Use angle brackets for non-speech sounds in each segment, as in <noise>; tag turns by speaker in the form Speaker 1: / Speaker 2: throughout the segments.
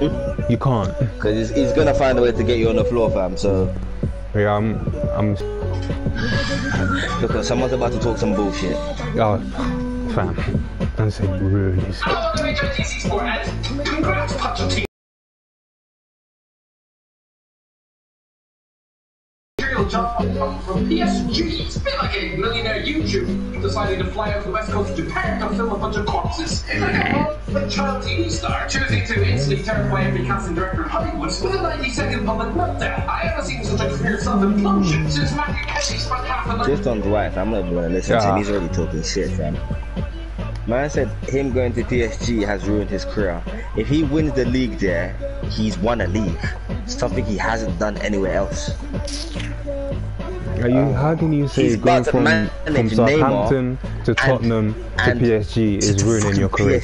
Speaker 1: You can't.
Speaker 2: Because he's, he's gonna find a way to get you on the floor, fam. So,
Speaker 1: Yeah, I'm. I'm.
Speaker 2: because someone's about to talk some bullshit.
Speaker 1: Oh, fam. Don't say ruin
Speaker 3: Material from PSG. It's like a millionaire YouTube deciding to fly to the west coast of Japan to film a bunch of corpses. It's like a child TV star choosing to instantly terrify every casting director in Hollywood with a 90 second public meltdown. I haven't seen such a career self-implosion since Matthew Kelly spent half a night.
Speaker 2: Just on Dwight, I'm not gonna listen to him. He's already talking shit, fam. Man said him going to PSG has ruined his career. If he wins the league there, he's won a league. Something he hasn't done anywhere else.
Speaker 1: Are you? How can you say going
Speaker 2: to
Speaker 1: from, from
Speaker 2: Neymar
Speaker 1: Southampton to Tottenham to
Speaker 2: and
Speaker 1: PSG is
Speaker 2: to
Speaker 1: ruining your career?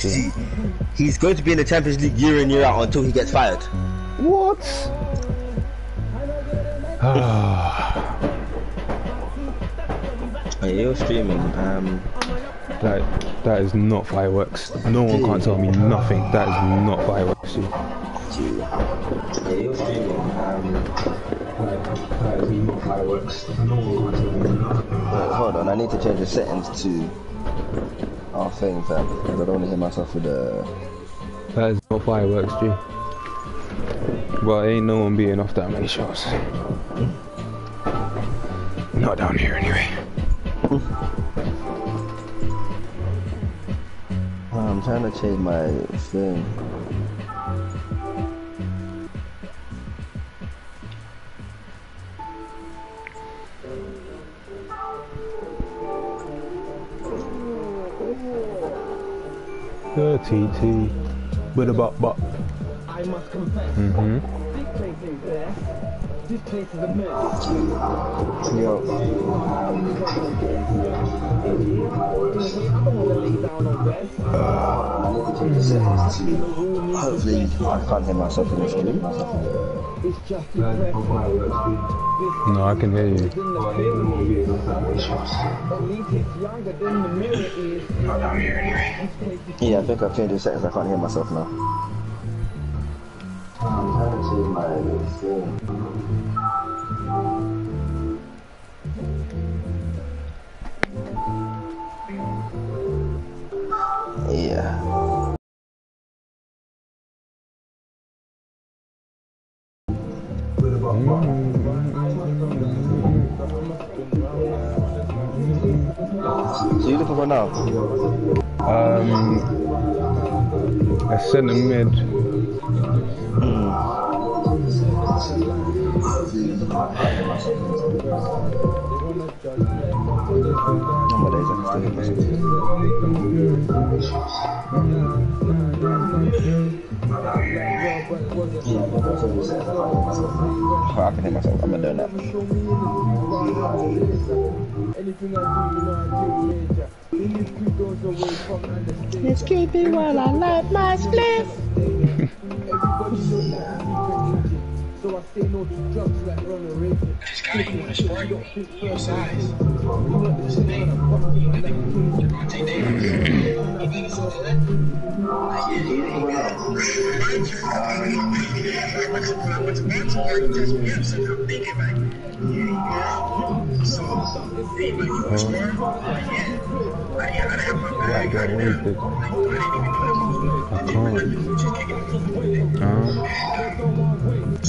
Speaker 2: He's going to be in the Champions League year in year out until he gets fired.
Speaker 1: What? <sighs>
Speaker 2: Hey, you're streaming. Um,
Speaker 1: that that is not fireworks. No one can't tell me nothing. That is not fireworks.
Speaker 2: Hey, you're streaming. Um,
Speaker 1: That is not fireworks. No one can't tell me nothing.
Speaker 2: wait, hold on, I need to change the settings to our thing, fam. Because I don't want to hear myself with the.
Speaker 1: That is not fireworks, G. Well, ain't no one being off that many shots. Not down here, anyway. <laughs>
Speaker 2: I'm trying to change my thing.
Speaker 1: The TT with a bop bop.
Speaker 4: I must confess,
Speaker 1: Mm-hmm.
Speaker 4: This place ain't there. This place is a mess.
Speaker 2: Yo,
Speaker 4: I don't want to lay down on rest.
Speaker 2: I need to change the settings to. Hopefully, I can't hear myself in the stream.
Speaker 4: It's just depressing.
Speaker 1: No, I can hear you.
Speaker 4: In the pyramid, at least it's younger than the mirror is. This place is
Speaker 2: Yeah, I think I've changed the settings. I can't hear myself now. Yeah. So you looking for now?
Speaker 1: Um, a centre mid.
Speaker 2: Oh, I can hear myself. I'm gonna do that.
Speaker 4: Anything I understanding.
Speaker 1: Excuse me while I light my split.
Speaker 4: Everybody knows that I'm secret agent. So I say no to drugs like Ronald Reagan.
Speaker 3: This guy, you want to sport?
Speaker 4: Don't think first
Speaker 3: Size.
Speaker 4: eyes. You want to see I'm fucking like king.
Speaker 3: Devontae Davis. You better say that.
Speaker 1: I got wasted. I can't. Um, um,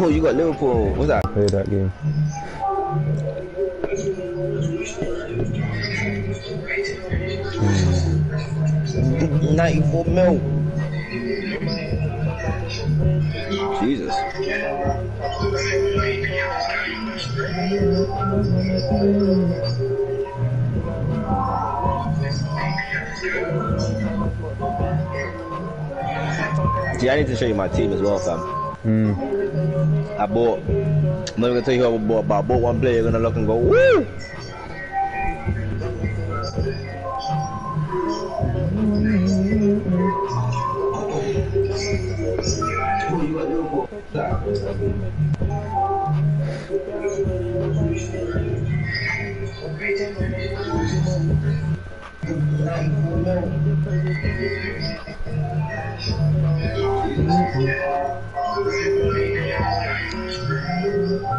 Speaker 2: oh, you got Liverpool. What's that?
Speaker 1: Play that game.
Speaker 2: 94 mil. Jesus. See, I need to show you my team as well, fam.
Speaker 1: Mm.
Speaker 2: I bought. I'm not even gonna tell you who I bought, but I bought one player. You're gonna look and go, woo!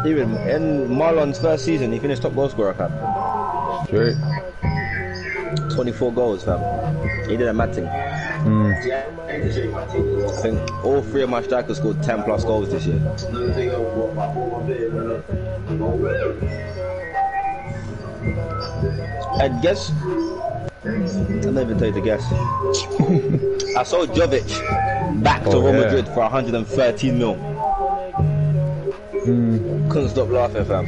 Speaker 2: Even in Marlon's first season, he finished top goal scorer, fam.
Speaker 1: Straight.
Speaker 2: 24 goals, fam. He did a mad thing.
Speaker 1: Mm.
Speaker 2: I think all three of my strikers scored 10 plus goals this year. And guess, I'll not even tell you to guess. I sold Jovic back to
Speaker 1: Oh,
Speaker 2: Real
Speaker 1: yeah.
Speaker 2: Madrid for 113 mil.
Speaker 1: Mm.
Speaker 2: Couldn't stop laughing, fam.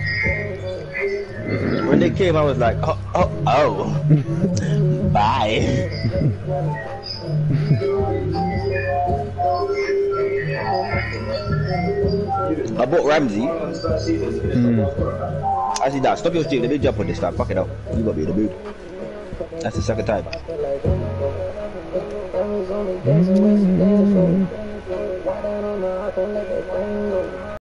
Speaker 2: When they came, I was like, oh, oh, oh. <laughs> Bye. I bought Ramsey.
Speaker 1: Mm.
Speaker 2: I see that. Stop your stream. Let me jump on this time. Fuck it up. You got me in the mood. That's the second time.
Speaker 5: Why don't